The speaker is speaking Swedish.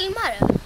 filmar. du?